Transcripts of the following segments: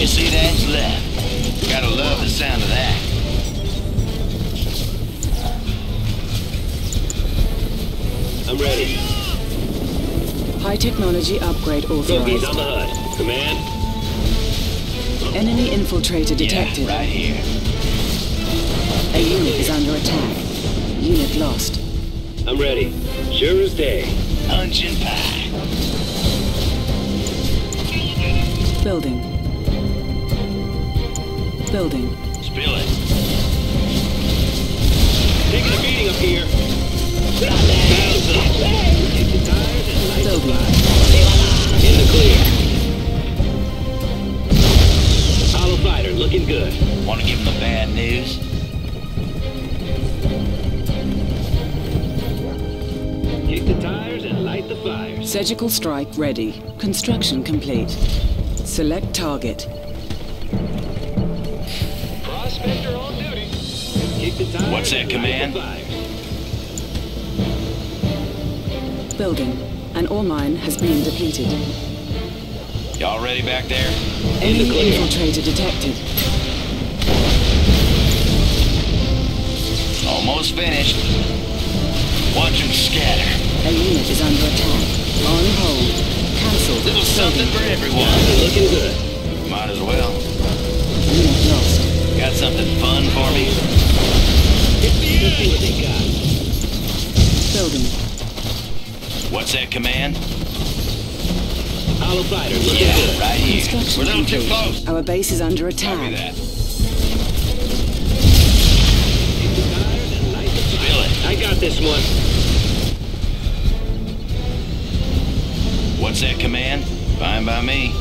You see that? Left. Gotta love the sound of that. I'm ready. High technology upgrade Boogies on the HUD. Command? Enemy infiltrator detected. Yeah, right here. A unit is under attack. Unit lost. I'm ready. Sure as day. Punch and pie. Building. Building. Spill it. Taking a beating up here. Bounce up. Kick the tires and light the Building. In the clear. Apollo fighter looking good. Wanna give them the bad news? Kick the tires and light the fires. Surgical strike ready. Construction complete. Select target. What's that and light command? the fires. Building. An ore mine has been depleted. Y'all ready back there? Enemy clear. infiltrator detected. Almost finished. Watch them scatter. A unit is under attack. On hold. Cancelled. Little something for everyone. Looking good. Might as well. Unit lost. Got something fun for me? Let's see what they got. Building. What's that command? Apollo fighter looking Yeah, good. right here. Construction We're a little too close. Our base is under Copy attack. that. Kick the tires and light the Spill it. I got this one. What's that command? Fine by me.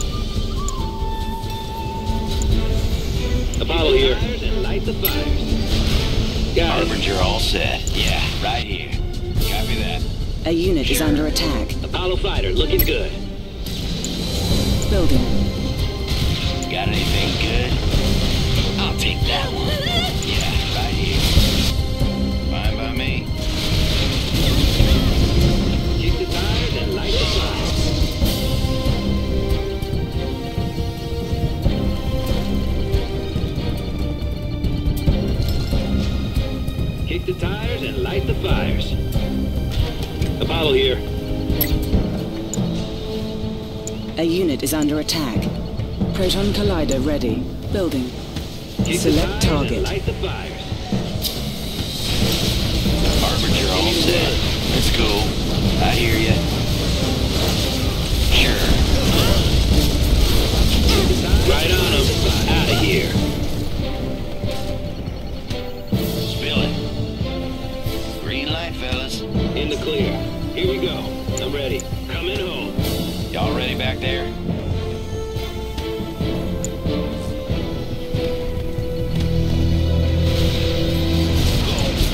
Apollo here. And light the fires. Got it. Harbinger all set. Yeah, right here. Copy that. A unit is under attack. Apollo fighter looking good. Building. Got anything good? I'll take that one. Kick the tires and light the fires. Apollo here. A unit is under attack. Proton collider ready. Building. Kick Select the target. and light the fires. Harbinger all set. Let's go. I hear ya. Sure. Right on them. Out of here. In the clear. Here we go. I'm ready. Coming home. Y'all ready back there?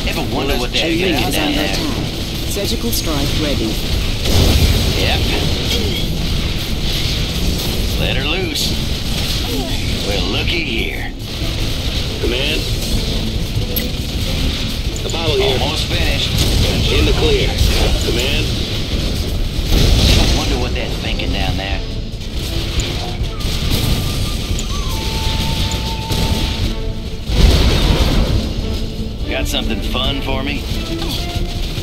Ever wonder what A they're unit is down there? Surgical strike ready. Yep. Let her loose. Well, looky here. In the clear. Command. I wonder what they're thinking down there. Got something fun for me?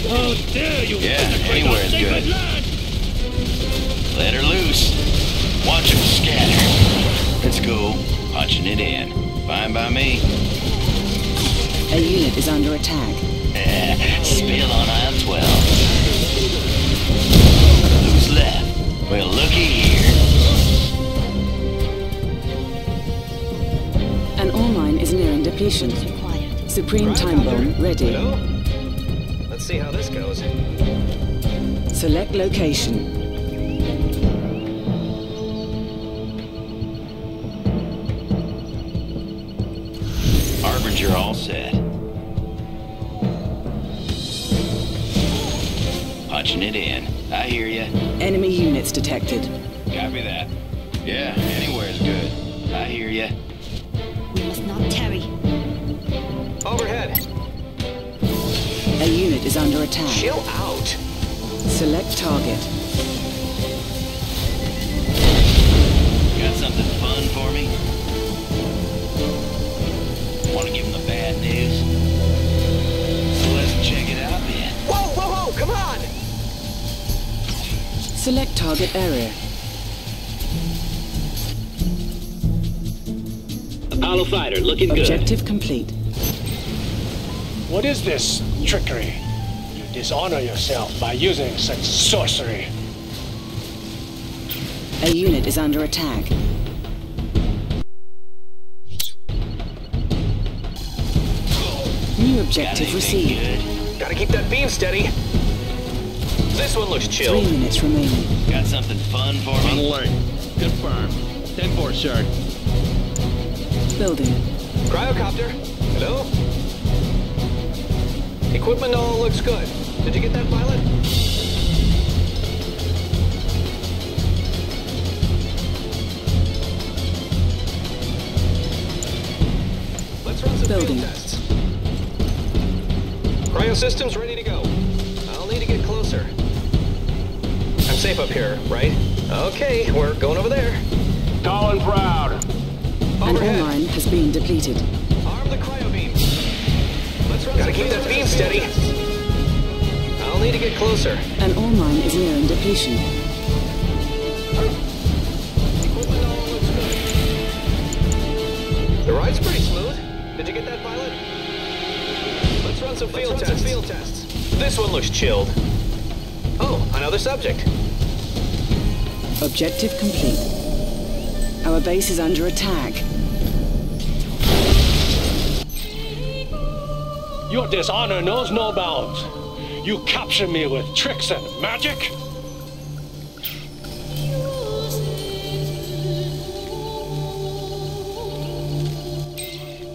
Oh, dare you! Yeah, anywhere is good. Let her loose. Watch them scatter. Let's go. Punching it in. Fine by me. A unit is under attack. Spill on aisle 12. Who's left? Well, looky here. An ore mine is nearing depletion. Supreme time bomb ready. Hello? Let's see how this goes. Select location. Harbinger all set. Punching it in. I hear ya. Enemy units detected. Copy that. Yeah, anywhere is good. I hear ya. We must not tarry. Overhead. A unit is under attack. Chill out. Select target. Select target area. Apollo fighter, looking good. Objective complete. What is this trickery? You dishonor yourself by using such sorcery. A unit is under attack. New objective anything received. good? Gotta keep that beam steady. This one looks Three chill. minutes remaining. Got something fun for On me? alert. Confirm. 10-4, sir. Building. Cryocopter. Hello? Equipment all looks good. Did you get that, pilot? Let's run some Building. field tests. Cryo systems ready to go. I'll need to get closer. I'm safe up here, right? Okay, we're going over there. Tall and proud. An ore Overhead. mine has been depleted. Arm the cryo beam. Let's run Gotta keep that beam steady. I'll need to get closer. An ore mine is nearing depletion. Equipment all looks good. The ride's pretty smooth. Did you get that, pilot? Let's run some field tests. field tests. This one looks chilled. Oh, another subject. Objective complete. Our base is under attack. Your dishonor knows no bounds. You capture me with tricks and magic?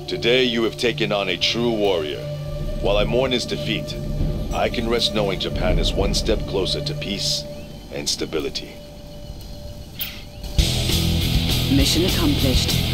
Today you have taken on a true warrior. While I mourn his defeat, I can rest knowing Japan is one step closer to peace and stability. Mission accomplished.